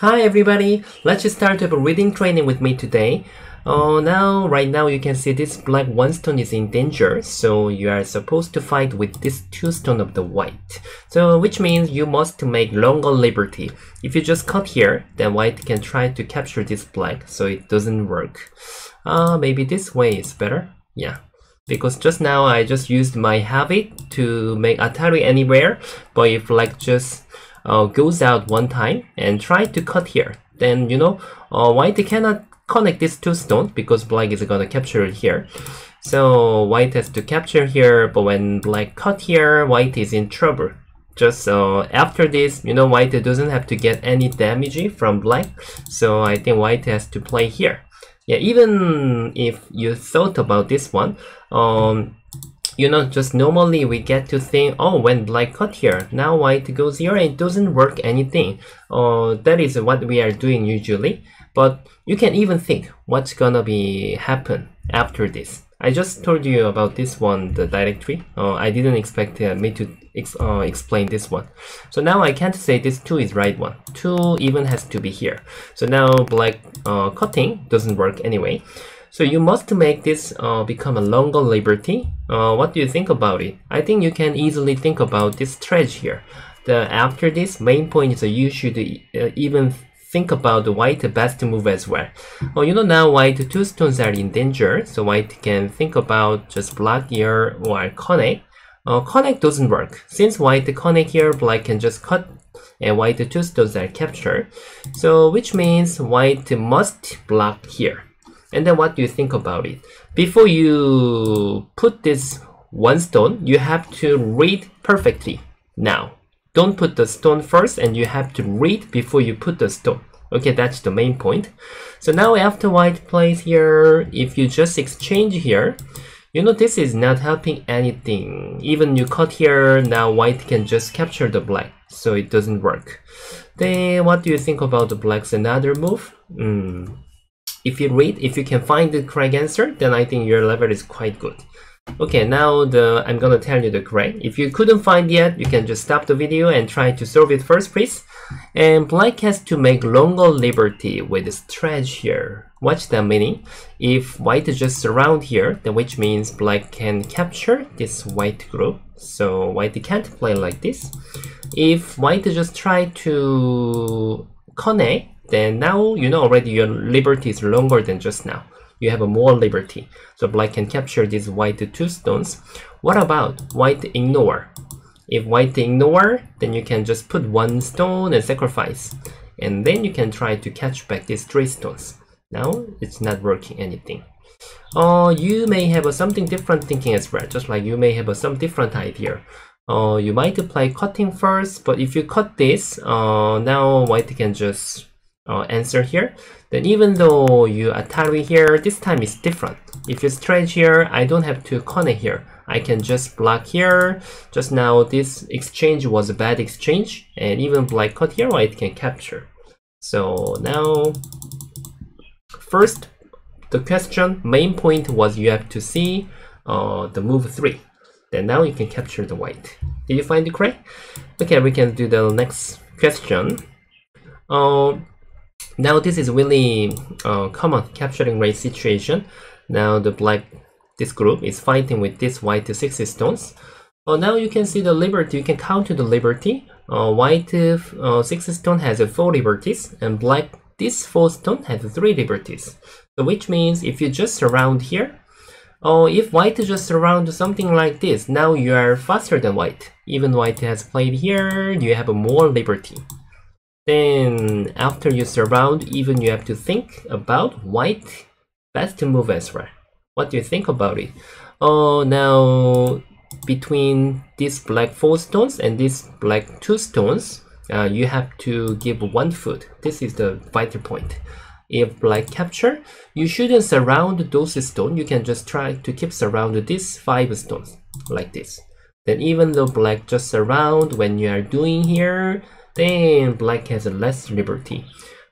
Hi everybody, let's just start a reading training with me today. Oh, now, right now you can see this black one stone is in danger, so you are supposed to fight with this two stone of the white. So, which means you must make longer liberty. If you just cut here, then white can try to capture this black, so it doesn't work. Uh, maybe this way is better? Yeah. Because just now I just used my habit to make Atari anywhere, but if like just uh, goes out one time and try to cut here, then you know uh, white cannot connect these two stones because black is gonna capture here. So white has to capture here, but when black cut here, white is in trouble. Just uh, after this, you know, white doesn't have to get any damage from black, so I think white has to play here. Yeah, even if you thought about this one, um, you know, just normally we get to think, oh, when black cut here, now white goes here and it doesn't work anything. Uh, that is what we are doing usually. But you can even think what's gonna be happen after this. I just told you about this one, the directory. Uh, I didn't expect uh, me to ex uh, explain this one. So now I can't say this 2 is right one. 2 even has to be here. So now black uh, cutting doesn't work anyway. So you must make this uh, become a longer liberty. Uh, what do you think about it? I think you can easily think about this stretch here. The after this main point is you should uh, even think about the white best move as well. Oh, you know now white two stones are in danger, so white can think about just block here or connect. Uh, connect doesn't work. Since white connect here, black can just cut and white two stones are captured. So which means white must block here. And then what do you think about it? Before you put this one stone, you have to read perfectly. Now, don't put the stone first and you have to read before you put the stone. Okay, that's the main point. So now after white plays here, if you just exchange here, you know this is not helping anything. Even you cut here, now white can just capture the black, so it doesn't work. Then what do you think about the black's another move? Hmm if you read, if you can find the correct answer, then I think your level is quite good. Okay, now the I'm gonna tell you the correct. If you couldn't find yet, you can just stop the video and try to solve it first, please. And black has to make longer liberty with stretch here. Watch the meaning. If white just surround here, then which means black can capture this white group. So white can't play like this. If white just try to connect, then now you know already your liberty is longer than just now. You have a more liberty. So black can capture these white two stones. What about white ignore? If white ignore, then you can just put one stone and sacrifice. And then you can try to catch back these three stones. Now it's not working anything. Uh, you may have a something different thinking as well, just like you may have a some different idea. Uh, you might play cutting first, but if you cut this, uh, now white can just uh, answer here, then even though you Atari here, this time is different. If you stretch here, I don't have to connect here. I can just block here. Just now, this exchange was a bad exchange, and even black cut here, it can capture. So now, first, the question, main point was you have to see uh, the move 3. Then now you can capture the white. Did you find it correct? Okay, we can do the next question. Uh, now this is really uh, common capturing rate situation. Now the black, this group is fighting with this white 6 stones. Uh, now you can see the liberty, you can count to the liberty. Uh, white uh, 6 stone has 4 liberties and black, this 4 stone has 3 liberties. So which means if you just surround here, or if white just surround something like this, now you are faster than white. Even white has played here, you have more liberty. Then after you surround, even you have to think about white best to move well. What do you think about it? Oh, now between these black four stones and these black two stones, uh, you have to give one foot. This is the vital point. If black capture, you shouldn't surround those stones. You can just try to keep surround these five stones like this. Then even though black just surround when you are doing here, then black has less liberty.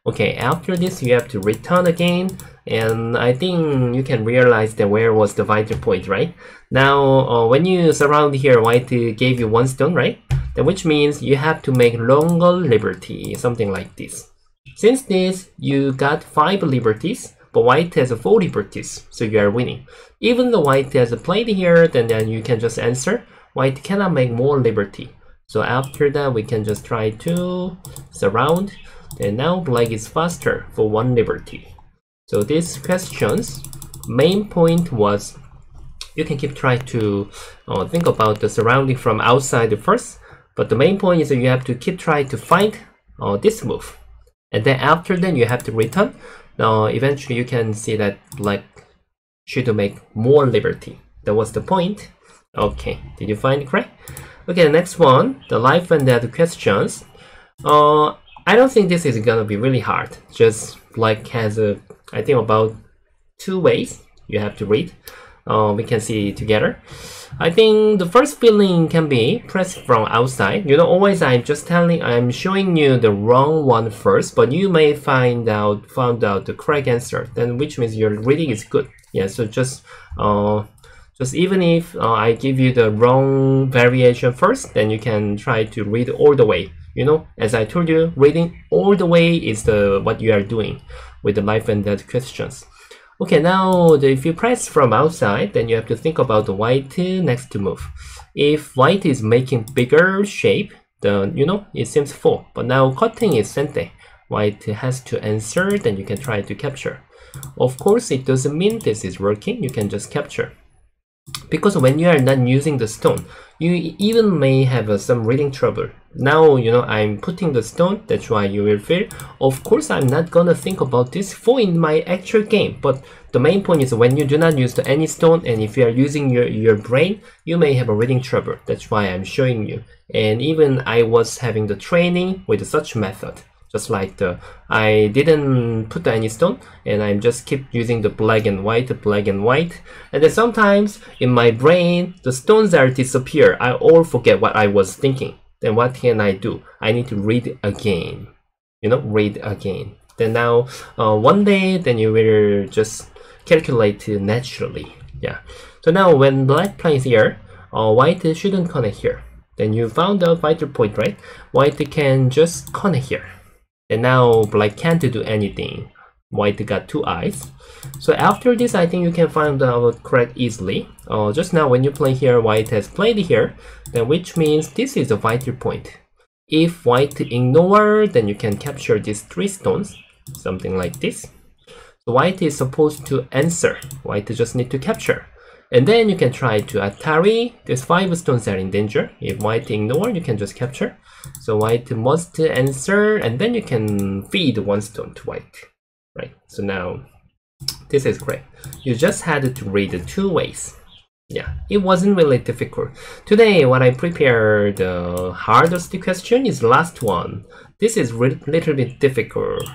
Okay, after this you have to return again, and I think you can realize that where was the vital point, right? Now, uh, when you surround here, white gave you one stone, right? Then which means you have to make longer liberty, something like this. Since this, you got 5 liberties, but white has 4 liberties, so you are winning. Even though white has played here, then, then you can just answer, white cannot make more liberty. So after that, we can just try to surround, and now black is faster for 1 liberty. So this question's main point was you can keep trying to uh, think about the surrounding from outside first, but the main point is that you have to keep trying to find uh, this move. And then after then you have to return. Now eventually you can see that black should make more liberty. That was the point. Okay, did you find it correct? Okay, the next one, the life and death questions. Uh, I don't think this is gonna be really hard. Just like has a, I think about two ways you have to read. Uh, we can see together. I think the first feeling can be pressed from outside. You know, always I'm just telling, I'm showing you the wrong one first, but you may find out, found out the correct answer. Then which means your reading is good. Yeah, so just, uh, just even if uh, I give you the wrong variation first, then you can try to read all the way. You know, as I told you, reading all the way is the what you are doing with the life and death questions. Okay, now if you press from outside, then you have to think about the white next to move. If white is making bigger shape, then you know it seems full. But now cutting is sente. White has to answer, then you can try to capture. Of course, it doesn't mean this is working. You can just capture. Because when you are not using the stone, you even may have uh, some reading trouble. Now, you know, I'm putting the stone, that's why you will feel, of course, I'm not gonna think about this for in my actual game, but the main point is when you do not use the, any stone and if you are using your, your brain, you may have a reading trouble. That's why I'm showing you. And even I was having the training with such method just like the I didn't put any stone and I'm just keep using the black and white black and white. And then sometimes in my brain the stones are disappear. I all forget what I was thinking. Then what can I do? I need to read again. You know read again. Then now uh, one day then you will just calculate naturally. Yeah. So now when black plays here uh, white shouldn't connect here. Then you found out vital point right? White can just connect here and now black can't do anything. White got two eyes. So after this, I think you can find out correct easily. Uh, just now when you play here, white has played here, then which means this is a vital point. If white ignore, then you can capture these three stones, something like this. So white is supposed to answer. White just need to capture. And then you can try to Atari. These five stones are in danger. If white ignore, you can just capture. So white must answer, and then you can feed one stone to white. Right, so now this is great. You just had to read two ways. Yeah, it wasn't really difficult. Today, what I prepared, uh, the hardest question is last one. This is a little bit difficult.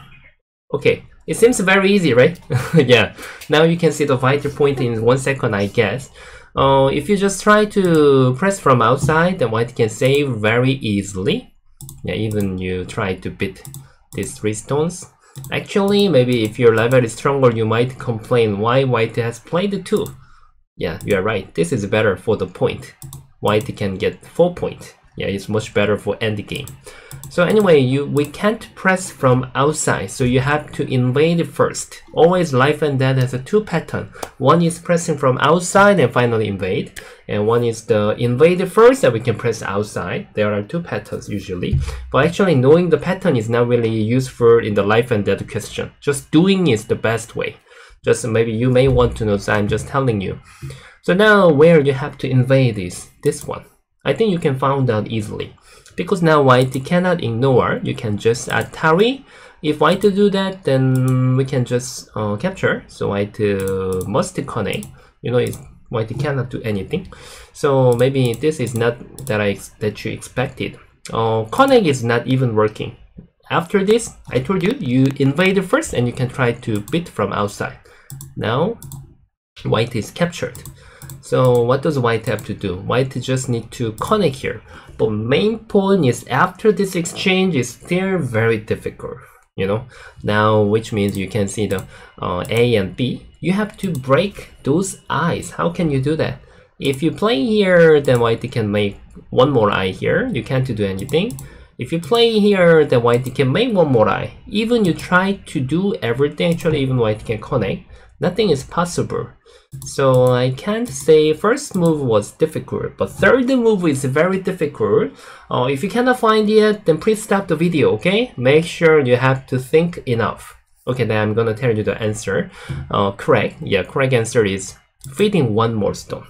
Okay, it seems very easy, right? yeah, now you can see the vital point in one second, I guess. Uh, if you just try to press from outside, then white can save very easily. Yeah, even you try to beat these three stones. Actually, maybe if your level is stronger, you might complain why white has played two. Yeah, you are right. This is better for the point. White can get 4 point yeah it's much better for end game so anyway you we can't press from outside so you have to invade first. Always life and death has a two pattern. One is pressing from outside and finally invade and one is the invade first that we can press outside. There are two patterns usually. But actually knowing the pattern is not really useful in the life and death question. Just doing is the best way. Just maybe you may want to know so i'm just telling you. So now where you have to invade is this one I think you can find out easily. Because now white cannot ignore, you can just add Atari. If white do that, then we can just uh, capture. So white uh, must connect. You know, it's, white cannot do anything. So maybe this is not that I that you expected. Uh, connect is not even working. After this, I told you, you invade first and you can try to beat from outside. Now, white is captured. So what does white have to do? White just need to connect here. But main point is after this exchange is still very difficult. You know, now which means you can see the uh, A and B. You have to break those eyes. How can you do that? If you play here, then white can make one more eye here. You can't do anything. If you play here, then white can make one more eye. Even you try to do everything, actually even white can connect, nothing is possible. So I can't say first move was difficult, but third move is very difficult. Uh, if you cannot find it, then please stop the video, okay? Make sure you have to think enough. Okay, then I'm gonna tell you the answer. Uh, correct, yeah, correct answer is feeding one more stone.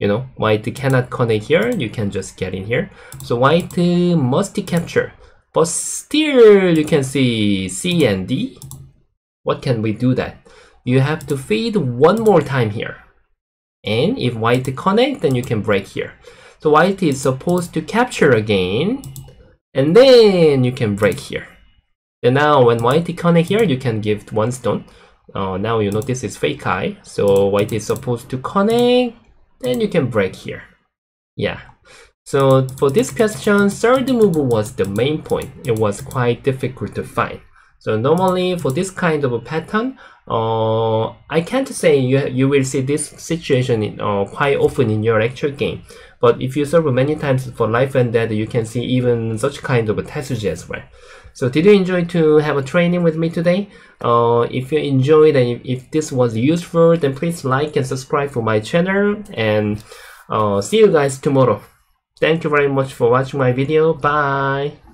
You know, white cannot connect here, you can just get in here. So white must capture, but still you can see C and D. What can we do that? you have to feed one more time here. And if white connect, then you can break here. So white is supposed to capture again, and then you can break here. And now when white connect here, you can give one stone. Uh, now you notice it's fake eye, so white is supposed to connect, then you can break here. Yeah. So for this question, third move was the main point. It was quite difficult to find. So normally for this kind of a pattern, uh, I can't say you, you will see this situation in, uh, quite often in your actual game. But if you serve many times for Life and death, you can see even such kind of a passage as well. So did you enjoy to have a training with me today? Uh, if you enjoyed and if, if this was useful, then please like and subscribe for my channel. And uh, see you guys tomorrow. Thank you very much for watching my video. Bye.